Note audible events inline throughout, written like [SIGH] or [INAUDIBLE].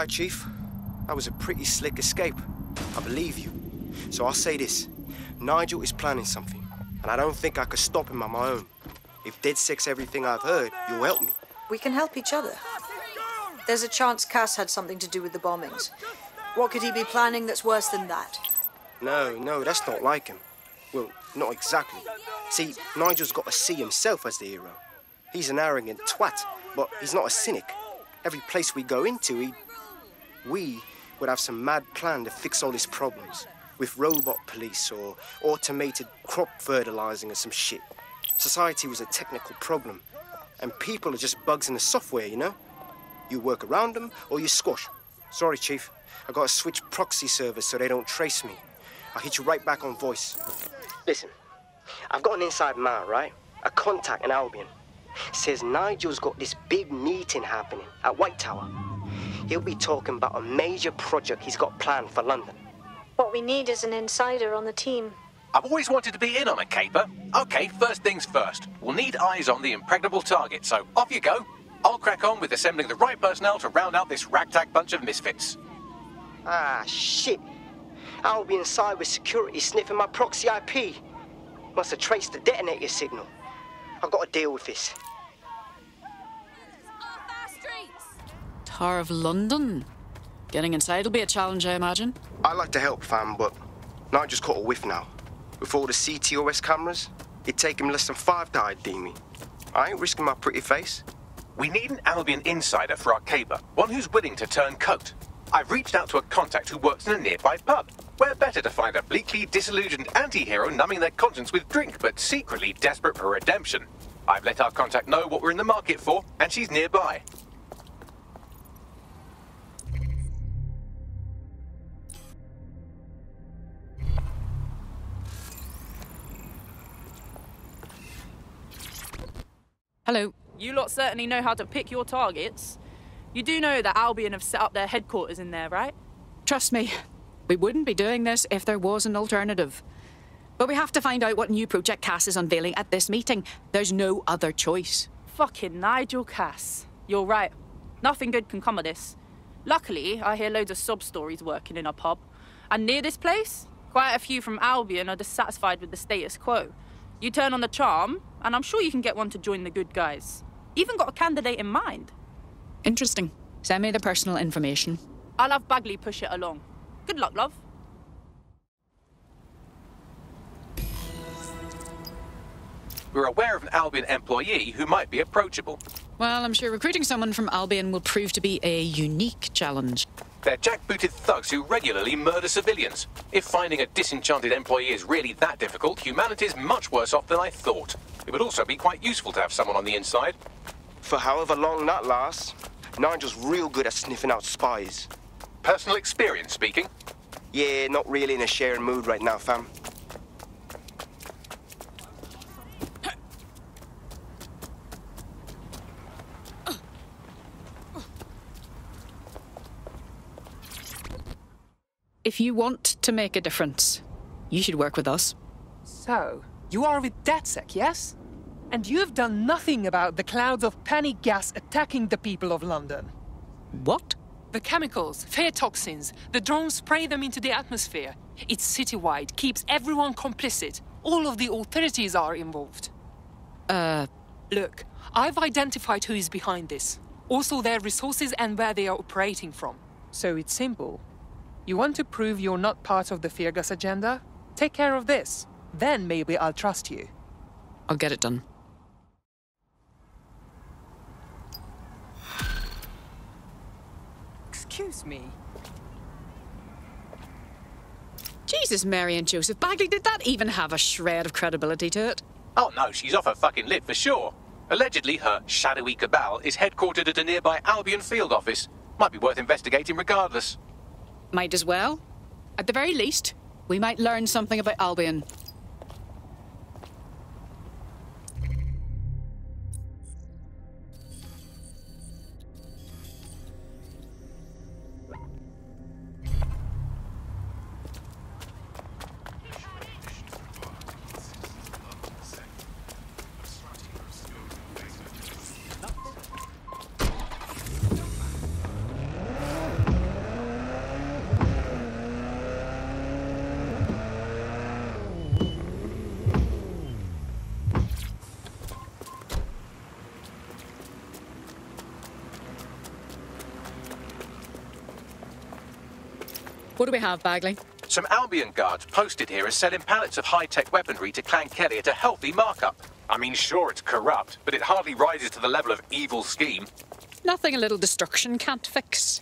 right, Chief. That was a pretty slick escape. I believe you. So I'll say this. Nigel is planning something, and I don't think I could stop him on my own. If DedSec's everything I've heard, you'll help me. We can help each other. There's a chance Cass had something to do with the bombings. What could he be planning that's worse than that? No, no, that's not like him. Well, not exactly. See, Nigel's got to see himself as the hero. He's an arrogant twat, but he's not a cynic. Every place we go into, he. We would have some mad plan to fix all his problems. With robot police or automated crop fertilizing or some shit. Society was a technical problem. And people are just bugs in the software, you know? You work around them or you squash. Sorry, Chief. I gotta switch proxy servers so they don't trace me. I'll hit you right back on voice. Listen, I've got an inside man, right? A contact in Albion. Says Nigel's got this big meeting happening at White Tower. He'll be talking about a major project he's got planned for London. What we need is an insider on the team. I've always wanted to be in on a caper. Okay, first things first. We'll need eyes on the impregnable target, so off you go. I'll crack on with assembling the right personnel to round out this ragtag bunch of misfits. Ah, shit. I'll be inside with security sniffing my proxy IP. Must have traced the detonator signal. I've got to deal with this. Tower of London. Getting inside will be a challenge, I imagine. I'd like to help, fam, but now I just caught a whiff now. With all the CTOS cameras, it'd take him less than five to ID me. I ain't risking my pretty face. We need an Albion insider for our caper, one who's willing to turn coat. I've reached out to a contact who works in a nearby pub. Where better to find a bleakly disillusioned anti-hero numbing their conscience with drink, but secretly desperate for redemption. I've let our contact know what we're in the market for, and she's nearby. Hello. You lot certainly know how to pick your targets. You do know that Albion have set up their headquarters in there, right? Trust me, we wouldn't be doing this if there was an alternative. But we have to find out what new project Cass is unveiling at this meeting. There's no other choice. Fucking Nigel Cass. You're right. Nothing good can come of this. Luckily, I hear loads of sob stories working in a pub. And near this place, quite a few from Albion are dissatisfied with the status quo. You turn on the charm, and I'm sure you can get one to join the good guys. Even got a candidate in mind. Interesting. Send me the personal information. I'll have Bagley push it along. Good luck, love. We're aware of an Albion employee who might be approachable. Well, I'm sure recruiting someone from Albion will prove to be a unique challenge. They're jackbooted thugs who regularly murder civilians. If finding a disenchanted employee is really that difficult, humanity's much worse off than I thought. It would also be quite useful to have someone on the inside. For however long that lasts, Nigel's real good at sniffing out spies. Personal experience speaking? Yeah, not really in a sharing mood right now, fam. If you want to make a difference, you should work with us. So, you are with DedSec, yes? And you have done nothing about the clouds of panic gas attacking the people of London. What? The chemicals, fear toxins, the drones spray them into the atmosphere. It's citywide, keeps everyone complicit. All of the authorities are involved. Uh. Look, I've identified who is behind this. Also their resources and where they are operating from. So it's simple. You want to prove you're not part of the fear gas agenda? Take care of this. Then maybe I'll trust you. I'll get it done. Excuse me. Jesus, Mary and Joseph Bagley, did that even have a shred of credibility to it? Oh no, she's off her fucking lid for sure. Allegedly, her shadowy cabal is headquartered at a nearby Albion field office. Might be worth investigating regardless. Might as well. At the very least, we might learn something about Albion. What do we have, Bagley? Some Albion guards posted here are selling pallets of high-tech weaponry to Clan Kelly at a healthy markup. I mean, sure, it's corrupt, but it hardly rises to the level of evil scheme. Nothing a little destruction can't fix.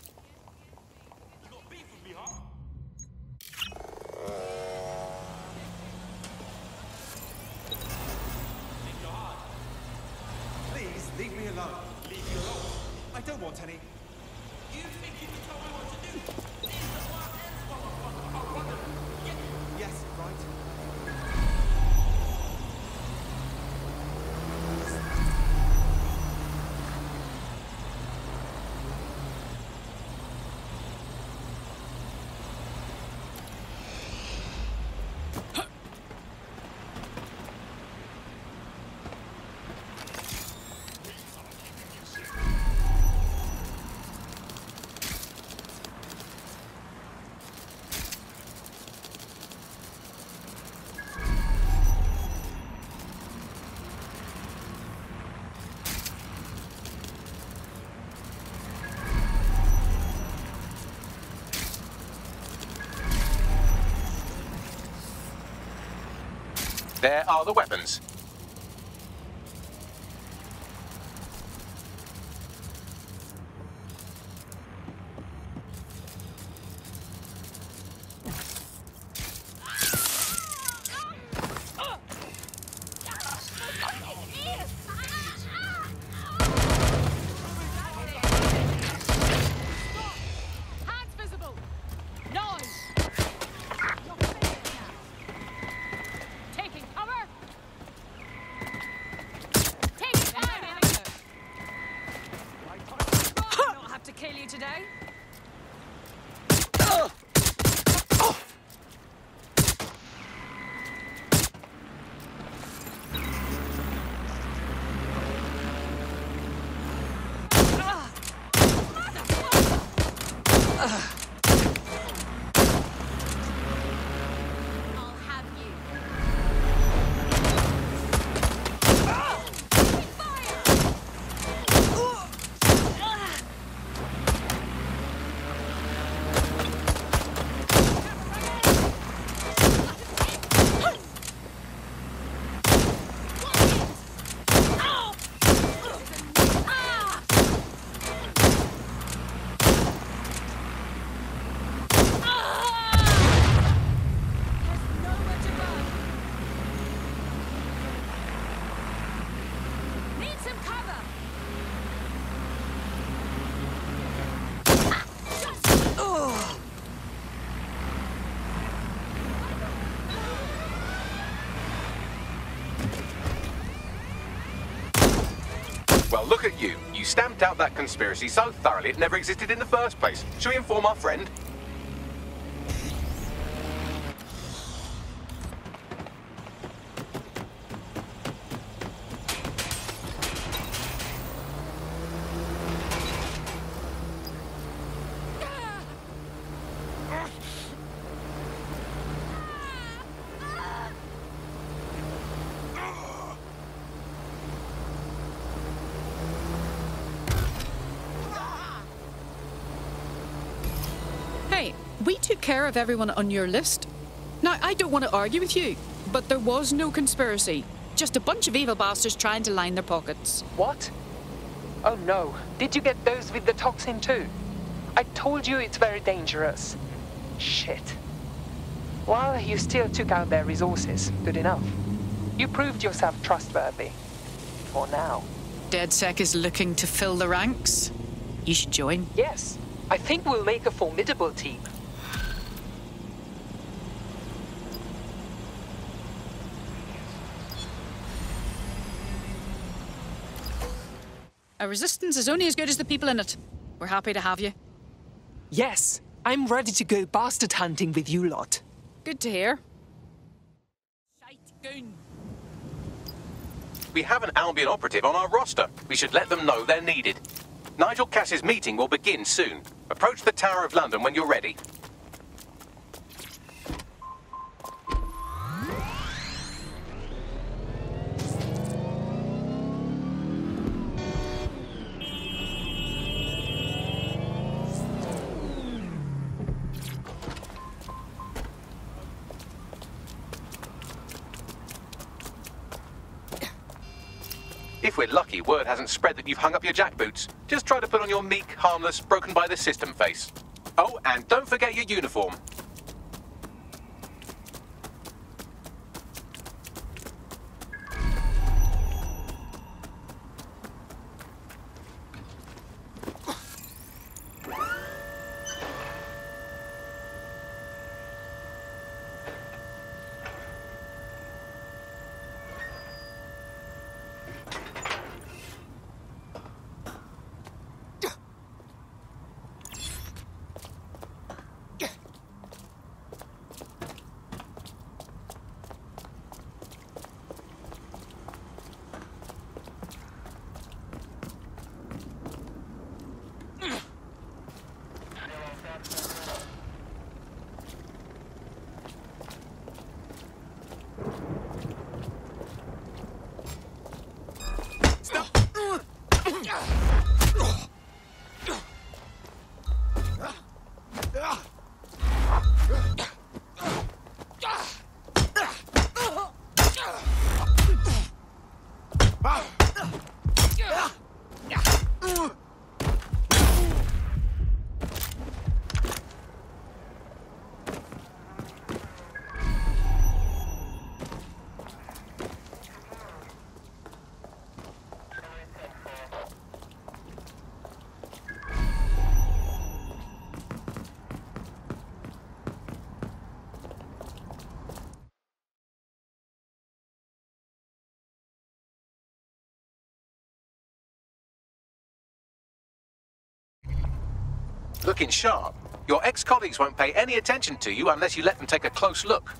There are the weapons. Well, look at you. You stamped out that conspiracy so thoroughly it never existed in the first place. Shall we inform our friend? Care of everyone on your list. Now, I don't want to argue with you, but there was no conspiracy. Just a bunch of evil bastards trying to line their pockets. What? Oh no, did you get those with the toxin too? I told you it's very dangerous. Shit. Well, you still took out their resources. Good enough. You proved yourself trustworthy. For now. DedSec is looking to fill the ranks. You should join. Yes, I think we'll make a formidable team. A resistance is only as good as the people in it. We're happy to have you. Yes, I'm ready to go bastard hunting with you lot. Good to hear. We have an Albion operative on our roster. We should let them know they're needed. Nigel Cass's meeting will begin soon. Approach the Tower of London when you're ready. We're lucky, word hasn't spread that you've hung up your jackboots. Just try to put on your meek, harmless, broken by the system face. Oh, and don't forget your uniform. Looking sharp. Your ex-colleagues won't pay any attention to you unless you let them take a close look.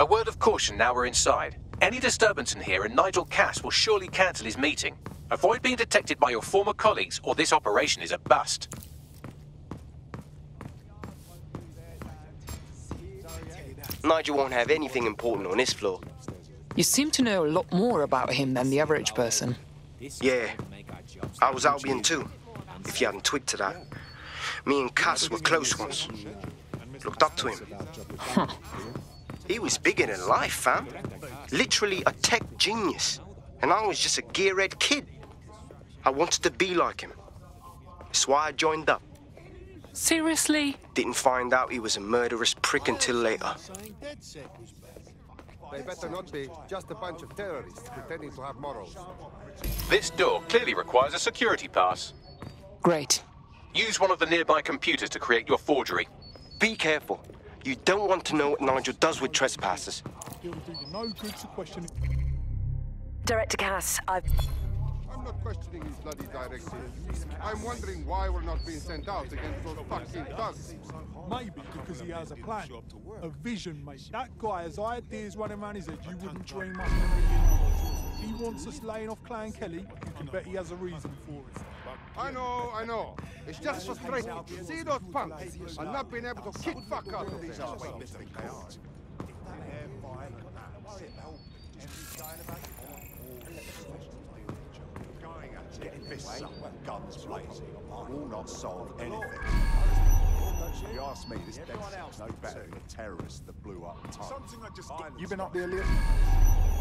A word of caution now we're inside. Any disturbance in here and Nigel Cass will surely cancel his meeting. Avoid being detected by your former colleagues or this operation is a bust. Nigel won't have anything important on this floor. You seem to know a lot more about him than the average person. Yeah, I was Albion too, if you hadn't twigged to that. Me and Cass were close ones. Looked up to him. He was bigger than life, fam. Literally a tech genius. And I was just a gearhead kid. I wanted to be like him. That's why I joined up. Seriously? Didn't find out he was a murderous prick until later. They better not be just a bunch of terrorists pretending to have morals. This door clearly requires a security pass. Great. Use one of the nearby computers to create your forgery. Be careful. You don't want to know what Nigel does with trespassers. It'll do you no good to question it. Director Cass, I've. I'm not questioning his bloody directives. I'm wondering why we're not being sent out against those fucking thugs. Maybe because he has a plan. A vision, mate. That guy has ideas running around his head you wouldn't dream of. in a million hours. If he wants us laying off Clan Kelly, you can bet he has a reason for it. I know, I know. It's just frustrating. See those punks and not being able to kick fuck out of these them. Getting fists up and guns blazing will not solve anything. If you ask me, this dead's no better than the terrorists that blew up Tom. You've been up there, Lil?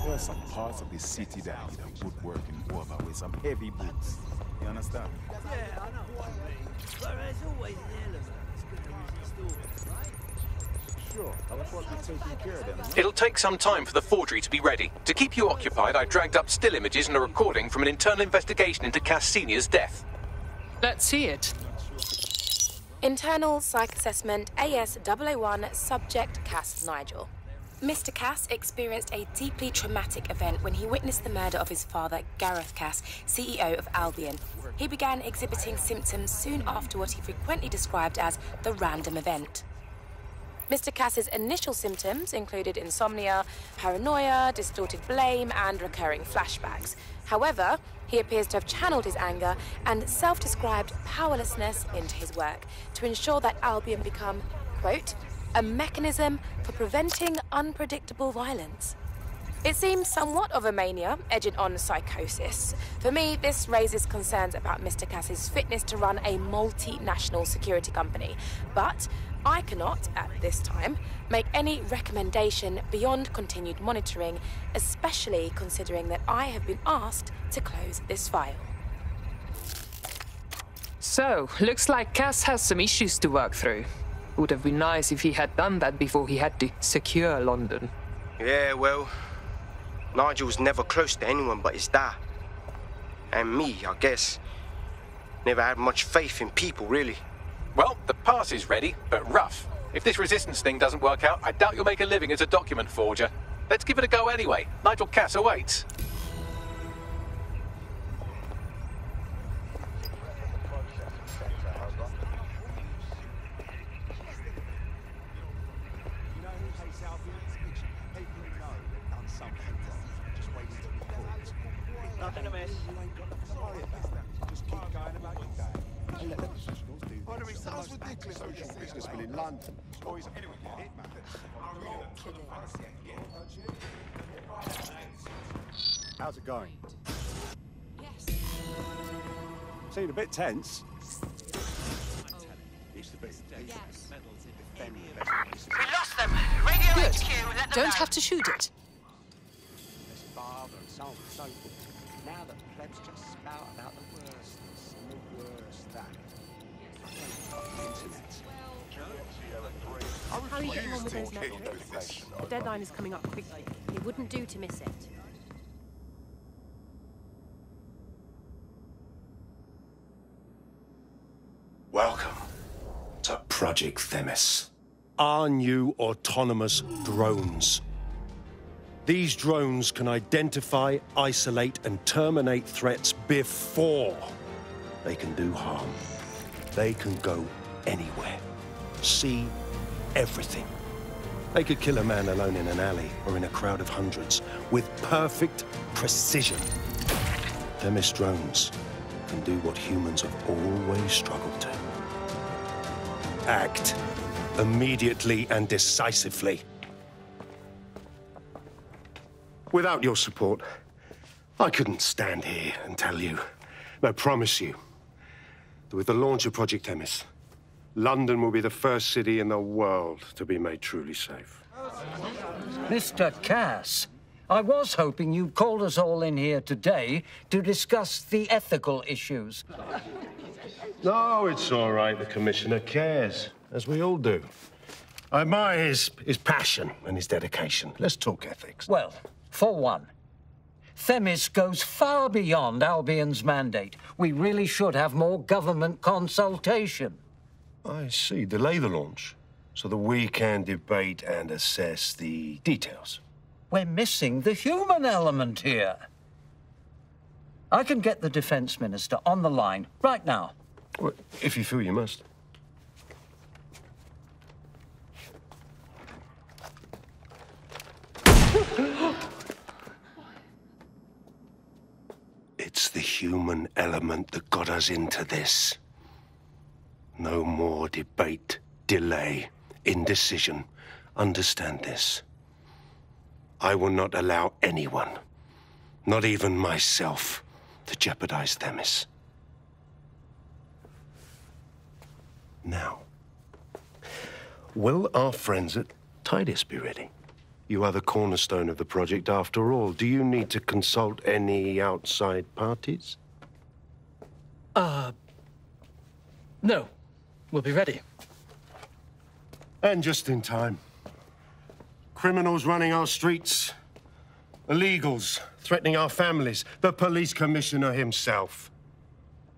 There are some parts of this city that need a woodworking over with some heavy boots. You understand? Yeah, I know what you mean. But there's always an element that's going to restore, right? Sure, I thought we'd care of them. It'll take some time for the forgery to be ready. To keep you occupied, I dragged up still images and a recording from an internal investigation into Cass Senior's death. Let's see it. Internal Psych Assessment AS001 Subject Cass Nigel. Mr. Cass experienced a deeply traumatic event when he witnessed the murder of his father, Gareth Cass, CEO of Albion. He began exhibiting symptoms soon after what he frequently described as the random event. Mr. Cass's initial symptoms included insomnia, paranoia, distorted blame, and recurring flashbacks. However, he appears to have channeled his anger and self described powerlessness into his work to ensure that Albion become, quote, a mechanism for preventing unpredictable violence. It seems somewhat of a mania, edging on psychosis. For me, this raises concerns about Mr. Cass's fitness to run a multinational security company. But I cannot, at this time, make any recommendation beyond continued monitoring, especially considering that I have been asked to close this file. So, looks like Cass has some issues to work through. Would have been nice if he had done that before he had to secure London. Yeah, well, Nigel's never close to anyone but his dad. And me, I guess. Never had much faith in people, really. Well, the pass is ready, but rough. If this resistance thing doesn't work out, I doubt you'll make a living as a document forger. Let's give it a go anyway. Nigel Cass awaits. Nothing to miss. Sounds ridiculous. Social business will in London. How's it going? Seemed a bit tense. Used to be. We lost them. Radio Good. HQ, let them Don't know. have to shoot it. How are you getting on with those metrics? The deadline is coming up quickly. It wouldn't do to miss it. Welcome to Project Themis. Our new autonomous drones. These drones can identify, isolate, and terminate threats before they can do harm. They can go anywhere, see everything. They could kill a man alone in an alley or in a crowd of hundreds with perfect precision. Themis drones can do what humans have always struggled to act immediately and decisively. Without your support, I couldn't stand here and tell you, I promise you, that with the launch of Project Themis, London will be the first city in the world to be made truly safe. Mr. Cass, I was hoping you'd called us all in here today to discuss the ethical issues. No, it's all right. The Commissioner cares, as we all do. I admire his, his passion and his dedication. Let's talk ethics. Well, for one, Themis goes far beyond Albion's mandate. We really should have more government consultation. I see. Delay the launch so that we can debate and assess the details. We're missing the human element here. I can get the Defense Minister on the line right now. Well, if you feel you must. [GASPS] It's the human element that got us into this. No more debate, delay, indecision. Understand this. I will not allow anyone, not even myself, to jeopardize Themis. Now, will our friends at Titus be ready? You are the cornerstone of the project after all. Do you need to consult any outside parties? Uh. No. We'll be ready. And just in time. Criminals running our streets, illegals threatening our families, the police commissioner himself,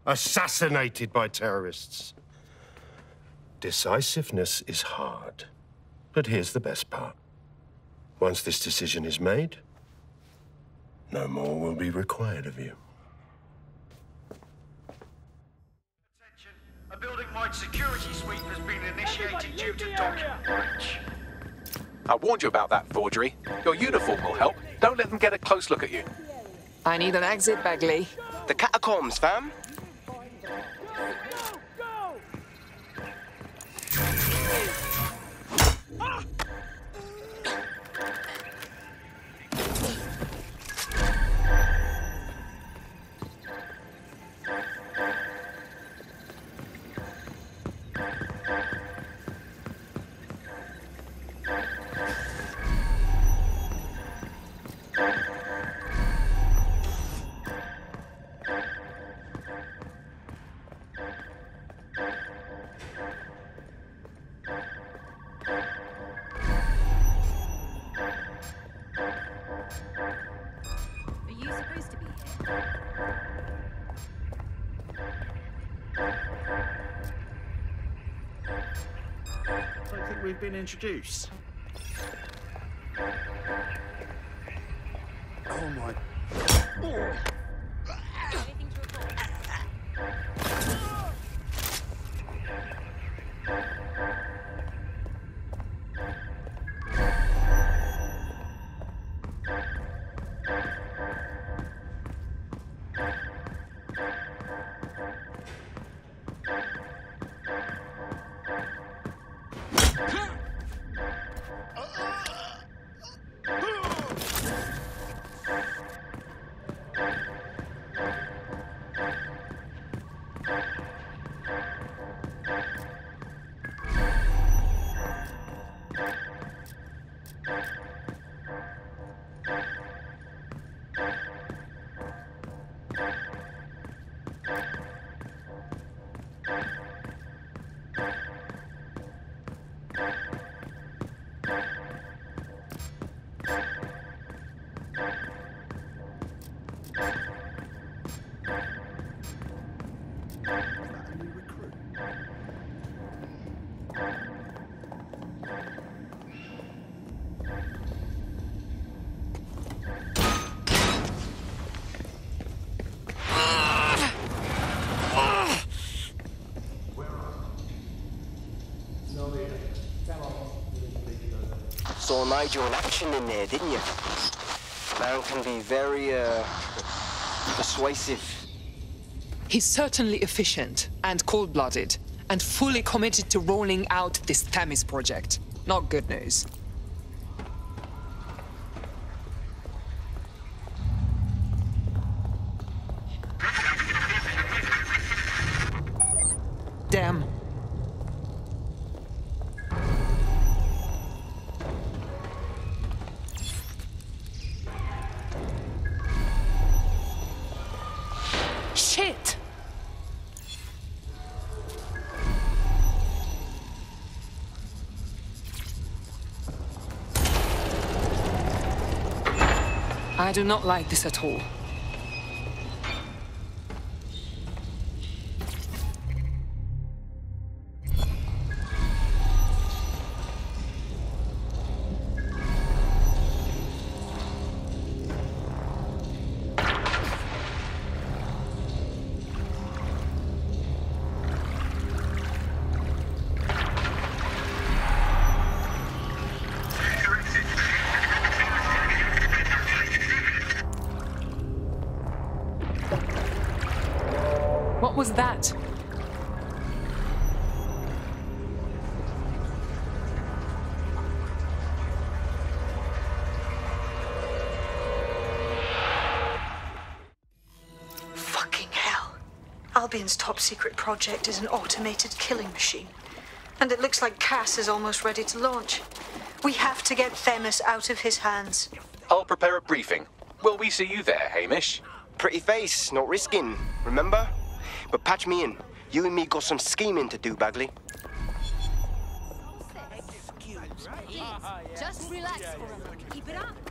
assassinated by terrorists. Decisiveness is hard. But here's the best part. Once this decision is made, no more will be required of you. A building Project-wide security sweep has been initiated due to document breach. I warned you about that forgery. Your uniform will help. Don't let them get a close look at you. I need an exit, Bagley. The catacombs, fam. Are I don't think we've been introduced. Oh my. Saw Nigel in action in there, didn't you? Man can be very, uh, persuasive. He's certainly efficient and cold blooded, and fully committed to rolling out this Themis project. Not good news. I do not like this at all. That? Fucking hell. Albion's top secret project is an automated killing machine. And it looks like Cass is almost ready to launch. We have to get Themis out of his hands. I'll prepare a briefing. Will we see you there, Hamish? Pretty face, not risking, remember? But patch me in. You and me got some scheming to do, Bagley. Just relax for a moment. Keep it up.